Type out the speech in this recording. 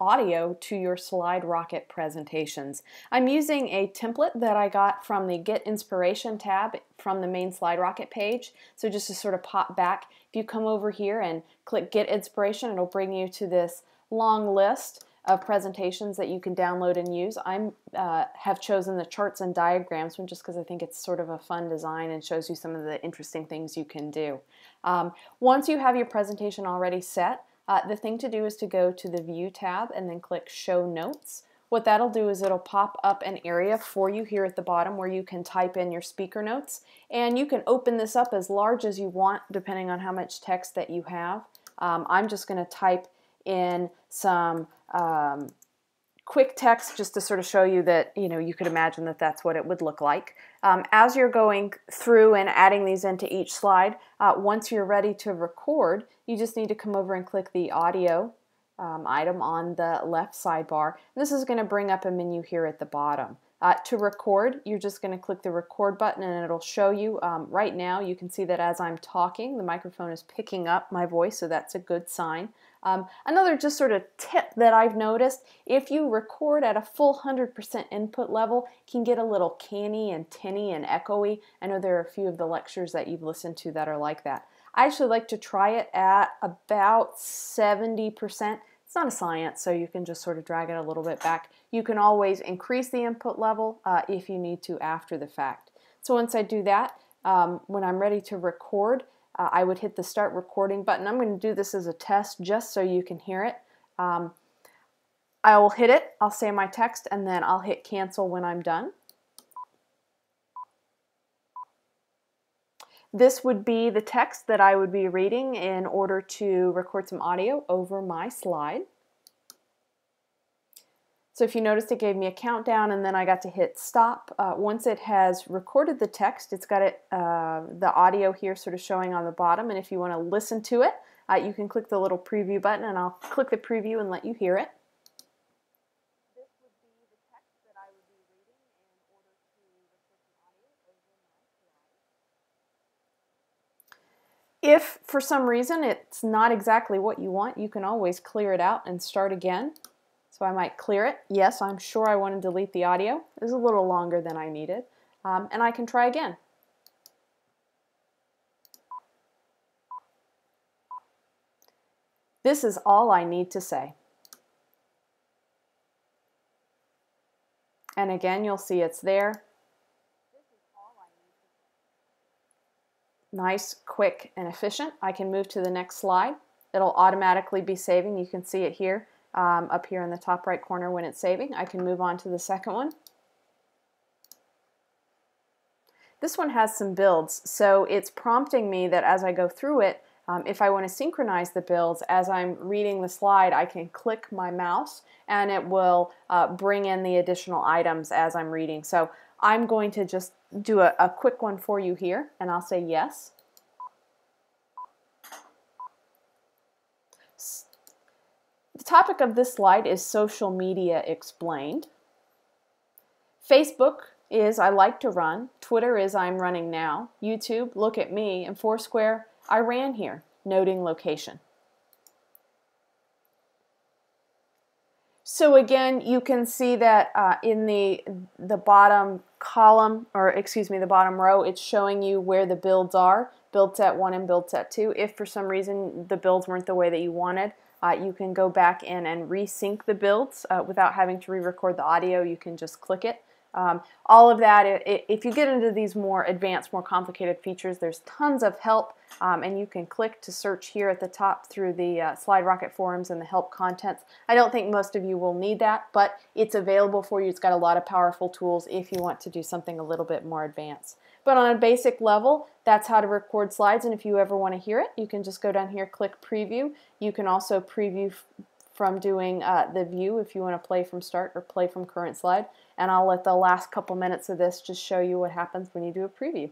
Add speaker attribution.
Speaker 1: audio to your SlideRocket presentations. I'm using a template that I got from the Get Inspiration tab from the main SlideRocket page. So just to sort of pop back, if you come over here and click Get Inspiration, it'll bring you to this long list of presentations that you can download and use. I uh, have chosen the charts and diagrams one just because I think it's sort of a fun design and shows you some of the interesting things you can do. Um, once you have your presentation already set, uh, the thing to do is to go to the View tab and then click Show Notes. What that'll do is it'll pop up an area for you here at the bottom where you can type in your speaker notes and you can open this up as large as you want depending on how much text that you have. Um, I'm just going to type in some um, quick text just to sort of show you that you know you could imagine that that's what it would look like. Um, as you're going through and adding these into each slide, uh, once you're ready to record, you just need to come over and click the audio um, item on the left sidebar. This is going to bring up a menu here at the bottom. Uh, to record, you're just going to click the record button and it'll show you. Um, right now, you can see that as I'm talking, the microphone is picking up my voice, so that's a good sign. Um, another just sort of tip that I've noticed, if you record at a full 100% input level, can get a little canny and tinny and echoey. I know there are a few of the lectures that you've listened to that are like that. I actually like to try it at about 70%. It's not a science, so you can just sort of drag it a little bit back. You can always increase the input level uh, if you need to after the fact. So once I do that, um, when I'm ready to record, uh, I would hit the start recording button. I'm going to do this as a test just so you can hear it. Um, I will hit it, I'll say my text, and then I'll hit cancel when I'm done. This would be the text that I would be reading in order to record some audio over my slide. So if you noticed, it gave me a countdown and then I got to hit stop. Uh, once it has recorded the text, it's got it, uh, the audio here sort of showing on the bottom. And if you want to listen to it, uh, you can click the little preview button and I'll click the preview and let you hear it. If for some reason it's not exactly what you want, you can always clear it out and start again. So I might clear it. Yes, I'm sure I want to delete the audio. It was a little longer than I needed. Um, and I can try again. This is all I need to say. And again, you'll see it's there. Nice, quick, and efficient. I can move to the next slide. It'll automatically be saving. You can see it here um, up here in the top right corner when it's saving. I can move on to the second one. This one has some builds, so it's prompting me that as I go through it, um, if I want to synchronize the builds, as I'm reading the slide, I can click my mouse and it will uh, bring in the additional items as I'm reading. So I'm going to just do a, a quick one for you here, and I'll say yes. The topic of this slide is social media explained. Facebook is I like to run. Twitter is I'm running now. YouTube, look at me. And Foursquare, I ran here, noting location. So again, you can see that uh, in the, the bottom column, or excuse me, the bottom row, it's showing you where the builds are, build set 1 and build set 2. If for some reason the builds weren't the way that you wanted, uh, you can go back in and resync the builds uh, without having to re-record the audio. You can just click it. Um, all of that, it, if you get into these more advanced, more complicated features, there's tons of help, um, and you can click to search here at the top through the uh, SlideRocket forums and the help contents. I don't think most of you will need that, but it's available for you. It's got a lot of powerful tools if you want to do something a little bit more advanced. But on a basic level, that's how to record slides. And if you ever want to hear it, you can just go down here, click preview. You can also preview from doing uh, the view if you want to play from start or play from current slide. And I'll let the last couple minutes of this just show you what happens when you do a preview.